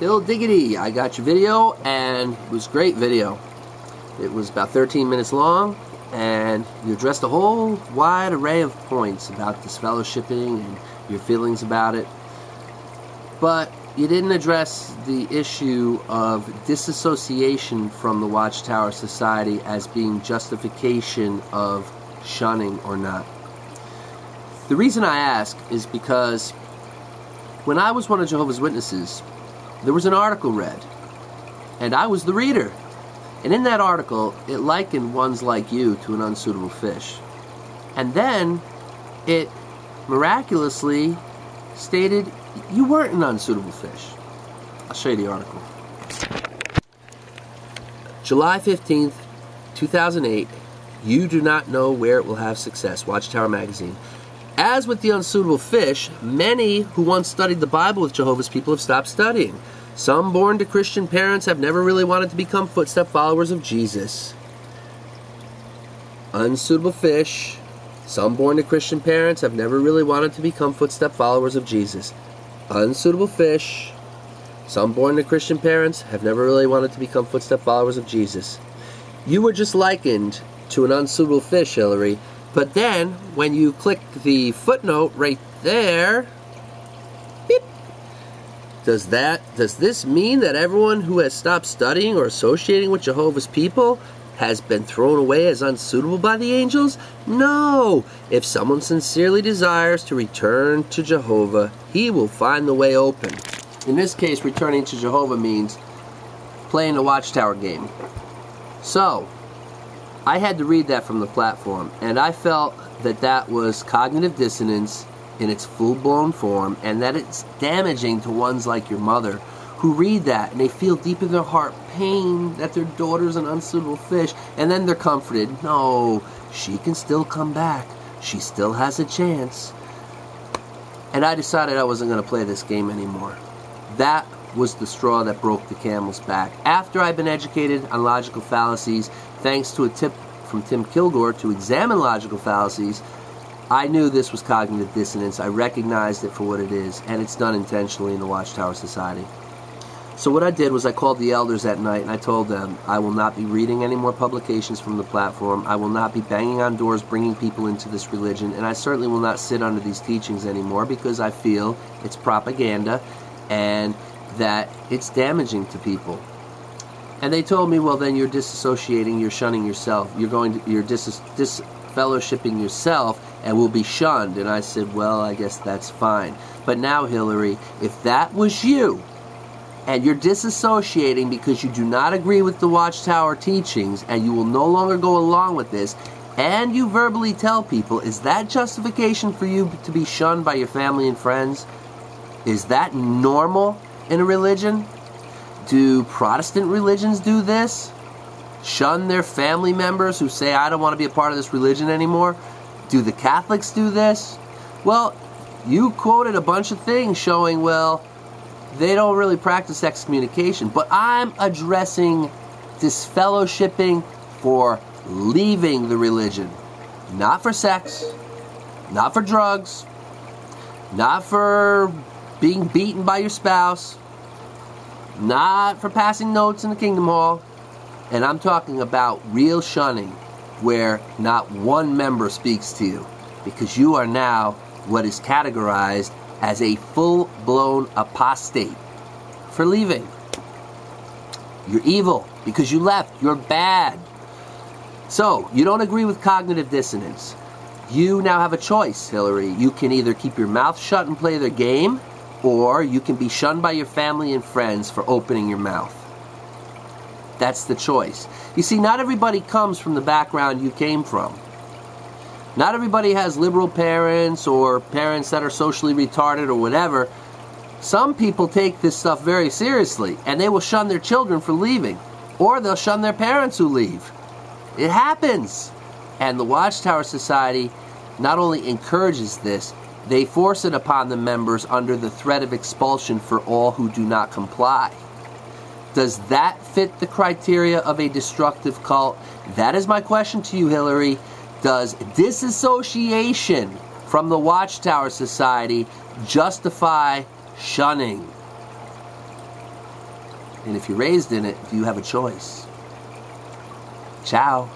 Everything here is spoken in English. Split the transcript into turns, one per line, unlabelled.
Hilldiggity, I got your video, and it was great video. It was about 13 minutes long, and you addressed a whole wide array of points about disfellowshipping and your feelings about it. But you didn't address the issue of disassociation from the Watchtower Society as being justification of shunning or not. The reason I ask is because when I was one of Jehovah's Witnesses, there was an article read, and I was the reader. And in that article, it likened ones like you to an unsuitable fish. And then it miraculously stated you weren't an unsuitable fish. I'll show you the article. July 15th, 2008. You do not know where it will have success. Watchtower Magazine. As with the unsuitable fish, many who once studied the Bible with Jehovah's people have stopped studying. Some born to Christian parents have never really wanted to become footstep followers of Jesus. Unsuitable fish. Some born to Christian parents have never really wanted to become footstep followers of Jesus. Unsuitable fish. Some born to Christian parents have never really wanted to become footstep followers of Jesus. You were just likened to an unsuitable fish, Hillary, but then, when you click the footnote right there, beep, does that does this mean that everyone who has stopped studying or associating with Jehovah's people has been thrown away as unsuitable by the angels? No. If someone sincerely desires to return to Jehovah, he will find the way open. In this case, returning to Jehovah means playing the Watchtower game. So, I had to read that from the platform, and I felt that that was cognitive dissonance in its full blown form, and that it's damaging to ones like your mother who read that and they feel deep in their heart pain that their daughter's an unsuitable fish, and then they're comforted. No, she can still come back. She still has a chance. And I decided I wasn't going to play this game anymore. That was the straw that broke the camel's back. After I'd been educated on logical fallacies, thanks to a tip from Tim Kilgore to examine logical fallacies, I knew this was cognitive dissonance. I recognized it for what it is, and it's done intentionally in the Watchtower Society. So what I did was I called the elders that night and I told them I will not be reading any more publications from the platform. I will not be banging on doors bringing people into this religion, and I certainly will not sit under these teachings anymore because I feel it's propaganda and that it's damaging to people. And they told me, well, then you're disassociating, you're shunning yourself, you're going to, you're dis, disfellowshipping yourself, and will be shunned. And I said, well, I guess that's fine. But now, Hillary, if that was you, and you're disassociating because you do not agree with the Watchtower teachings, and you will no longer go along with this, and you verbally tell people, is that justification for you to be shunned by your family and friends? Is that normal in a religion? Do Protestant religions do this? Shun their family members who say, I don't want to be a part of this religion anymore? Do the Catholics do this? Well, you quoted a bunch of things showing, well, they don't really practice excommunication, but I'm addressing disfellowshipping for leaving the religion. Not for sex, not for drugs, not for being beaten by your spouse, not for passing notes in the Kingdom Hall. And I'm talking about real shunning, where not one member speaks to you, because you are now what is categorized as a full blown apostate for leaving. You're evil because you left. You're bad. So, you don't agree with cognitive dissonance. You now have a choice, Hillary. You can either keep your mouth shut and play their game, or you can be shunned by your family and friends for opening your mouth. That's the choice. You see, not everybody comes from the background you came from. Not everybody has liberal parents or parents that are socially retarded or whatever. Some people take this stuff very seriously and they will shun their children for leaving, or they'll shun their parents who leave. It happens. And the Watchtower Society not only encourages this, they force it upon the members under the threat of expulsion for all who do not comply. Does that fit the criteria of a destructive cult? That is my question to you, Hillary. Does disassociation from the Watchtower Society justify shunning? And if you're raised in it, do you have a choice? Ciao.